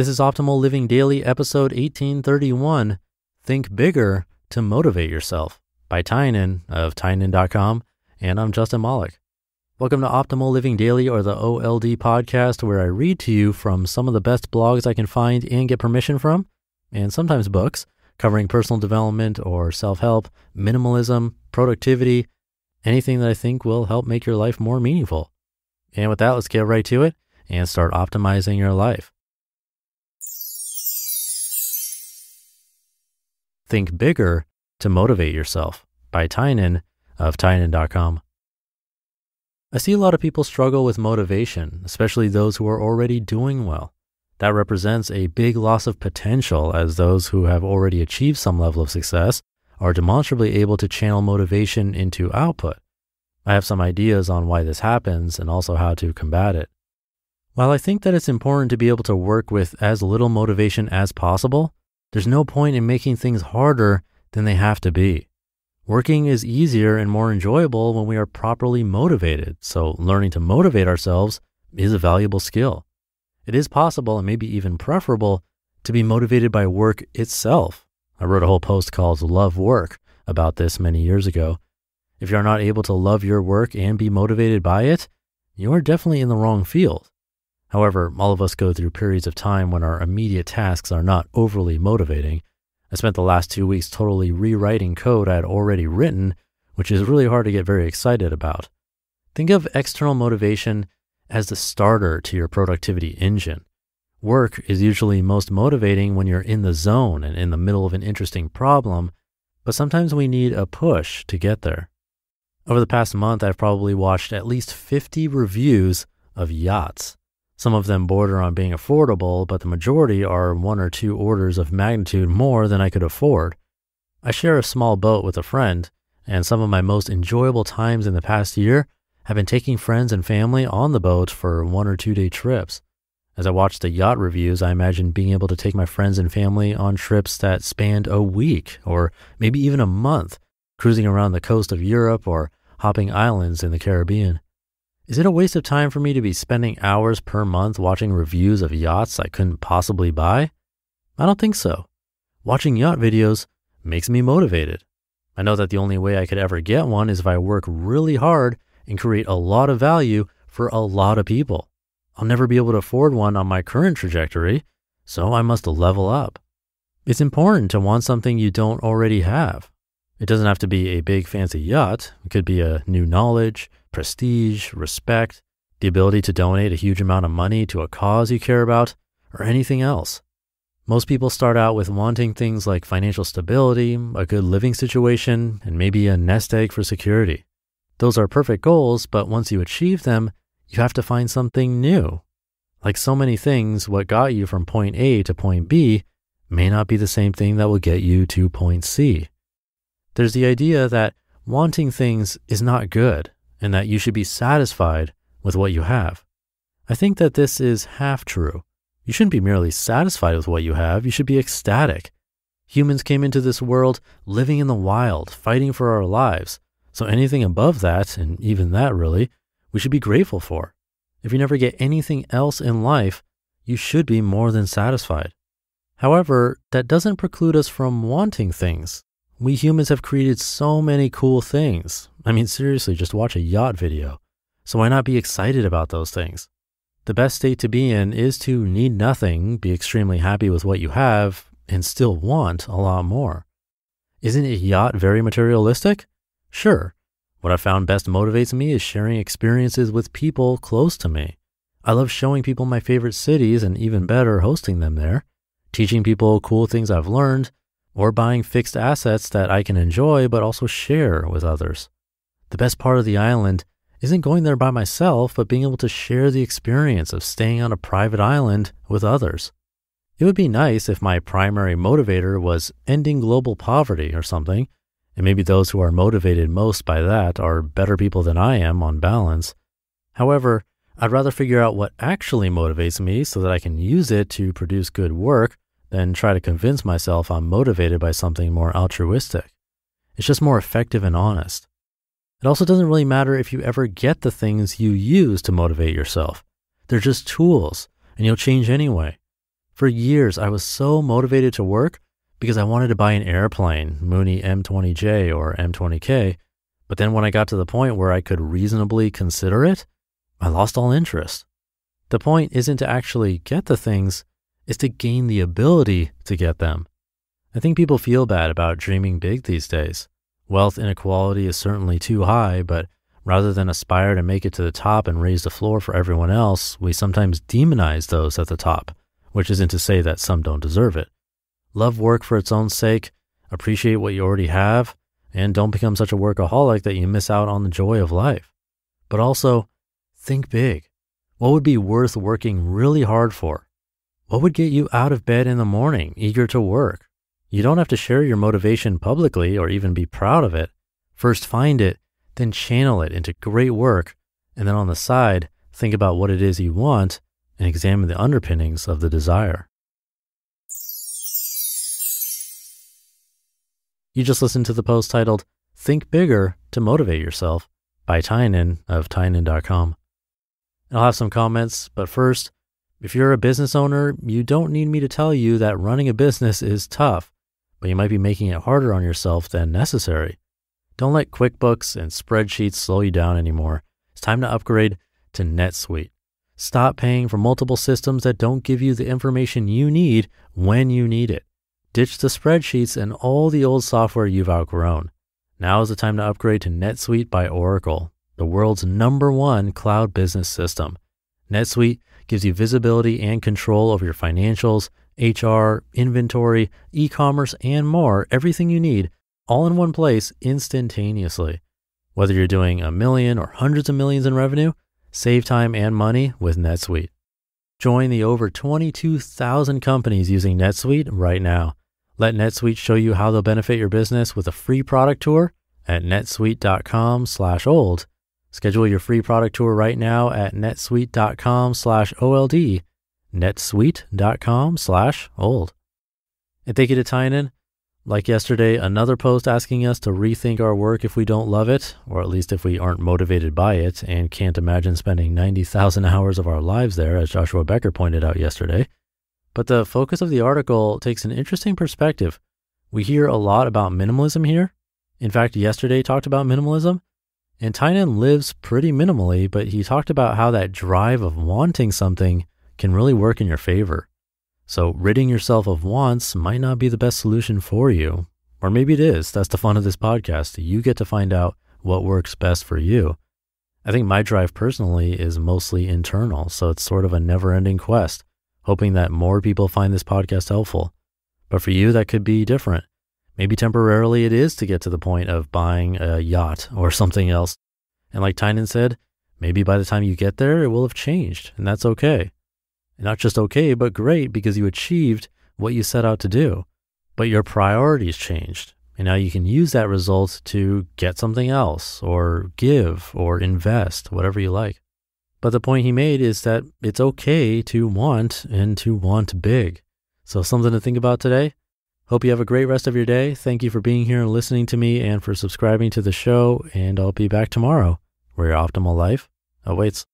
This is Optimal Living Daily, episode 1831 Think Bigger to Motivate Yourself by Tynan of Tynan.com. And I'm Justin Malik. Welcome to Optimal Living Daily, or the OLD podcast, where I read to you from some of the best blogs I can find and get permission from, and sometimes books covering personal development or self help, minimalism, productivity, anything that I think will help make your life more meaningful. And with that, let's get right to it and start optimizing your life. Think Bigger to Motivate Yourself by Tynan of Tynan.com. I see a lot of people struggle with motivation, especially those who are already doing well. That represents a big loss of potential as those who have already achieved some level of success are demonstrably able to channel motivation into output. I have some ideas on why this happens and also how to combat it. While I think that it's important to be able to work with as little motivation as possible, there's no point in making things harder than they have to be. Working is easier and more enjoyable when we are properly motivated, so learning to motivate ourselves is a valuable skill. It is possible and maybe even preferable to be motivated by work itself. I wrote a whole post called Love Work about this many years ago. If you're not able to love your work and be motivated by it, you are definitely in the wrong field. However, all of us go through periods of time when our immediate tasks are not overly motivating, I spent the last two weeks totally rewriting code I had already written, which is really hard to get very excited about. Think of external motivation as the starter to your productivity engine. Work is usually most motivating when you're in the zone and in the middle of an interesting problem, but sometimes we need a push to get there. Over the past month, I've probably watched at least 50 reviews of yachts. Some of them border on being affordable, but the majority are one or two orders of magnitude more than I could afford. I share a small boat with a friend, and some of my most enjoyable times in the past year have been taking friends and family on the boat for one or two day trips. As I watched the yacht reviews, I imagined being able to take my friends and family on trips that spanned a week or maybe even a month, cruising around the coast of Europe or hopping islands in the Caribbean. Is it a waste of time for me to be spending hours per month watching reviews of yachts I couldn't possibly buy? I don't think so. Watching yacht videos makes me motivated. I know that the only way I could ever get one is if I work really hard and create a lot of value for a lot of people. I'll never be able to afford one on my current trajectory, so I must level up. It's important to want something you don't already have. It doesn't have to be a big fancy yacht. It could be a new knowledge, prestige, respect, the ability to donate a huge amount of money to a cause you care about, or anything else. Most people start out with wanting things like financial stability, a good living situation, and maybe a nest egg for security. Those are perfect goals, but once you achieve them, you have to find something new. Like so many things, what got you from point A to point B may not be the same thing that will get you to point C. There's the idea that wanting things is not good and that you should be satisfied with what you have. I think that this is half true. You shouldn't be merely satisfied with what you have, you should be ecstatic. Humans came into this world living in the wild, fighting for our lives. So anything above that, and even that really, we should be grateful for. If you never get anything else in life, you should be more than satisfied. However, that doesn't preclude us from wanting things. We humans have created so many cool things. I mean, seriously, just watch a yacht video. So why not be excited about those things? The best state to be in is to need nothing, be extremely happy with what you have, and still want a lot more. Isn't a yacht very materialistic? Sure. What I found best motivates me is sharing experiences with people close to me. I love showing people my favorite cities and even better, hosting them there, teaching people cool things I've learned, or buying fixed assets that I can enjoy but also share with others. The best part of the island isn't going there by myself, but being able to share the experience of staying on a private island with others. It would be nice if my primary motivator was ending global poverty or something, and maybe those who are motivated most by that are better people than I am on balance. However, I'd rather figure out what actually motivates me so that I can use it to produce good work than try to convince myself I'm motivated by something more altruistic. It's just more effective and honest. It also doesn't really matter if you ever get the things you use to motivate yourself. They're just tools, and you'll change anyway. For years, I was so motivated to work because I wanted to buy an airplane, Mooney M20J or M20K. But then when I got to the point where I could reasonably consider it, I lost all interest. The point isn't to actually get the things, it's to gain the ability to get them. I think people feel bad about dreaming big these days. Wealth inequality is certainly too high, but rather than aspire to make it to the top and raise the floor for everyone else, we sometimes demonize those at the top, which isn't to say that some don't deserve it. Love work for its own sake, appreciate what you already have, and don't become such a workaholic that you miss out on the joy of life. But also, think big. What would be worth working really hard for? What would get you out of bed in the morning, eager to work? You don't have to share your motivation publicly or even be proud of it. First find it, then channel it into great work, and then on the side, think about what it is you want and examine the underpinnings of the desire. You just listened to the post titled Think Bigger to Motivate Yourself by Tynan of Tynan.com. I'll have some comments, but first, if you're a business owner, you don't need me to tell you that running a business is tough, but you might be making it harder on yourself than necessary. Don't let QuickBooks and spreadsheets slow you down anymore. It's time to upgrade to NetSuite. Stop paying for multiple systems that don't give you the information you need when you need it. Ditch the spreadsheets and all the old software you've outgrown. Now is the time to upgrade to NetSuite by Oracle, the world's number one cloud business system. NetSuite gives you visibility and control over your financials, HR, inventory, e commerce, and more, everything you need, all in one place instantaneously. Whether you're doing a million or hundreds of millions in revenue, save time and money with NetSuite. Join the over 22,000 companies using NetSuite right now. Let NetSuite show you how they'll benefit your business with a free product tour at netsuite.com slash old. Schedule your free product tour right now at netsuite.com slash OLD, netsuite.com slash old. And thank you to Tynan. Like yesterday, another post asking us to rethink our work if we don't love it, or at least if we aren't motivated by it and can't imagine spending 90,000 hours of our lives there, as Joshua Becker pointed out yesterday. But the focus of the article takes an interesting perspective. We hear a lot about minimalism here. In fact, yesterday talked about minimalism. And Tynan lives pretty minimally, but he talked about how that drive of wanting something can really work in your favor. So, ridding yourself of wants might not be the best solution for you. Or maybe it is. That's the fun of this podcast. You get to find out what works best for you. I think my drive personally is mostly internal. So, it's sort of a never ending quest hoping that more people find this podcast helpful. But for you, that could be different. Maybe temporarily it is to get to the point of buying a yacht or something else. And like Tynan said, maybe by the time you get there, it will have changed, and that's okay. And not just okay, but great because you achieved what you set out to do. But your priorities changed, and now you can use that result to get something else or give or invest, whatever you like. But the point he made is that it's okay to want and to want big. So, something to think about today. Hope you have a great rest of your day. Thank you for being here and listening to me and for subscribing to the show. And I'll be back tomorrow where your optimal life awaits.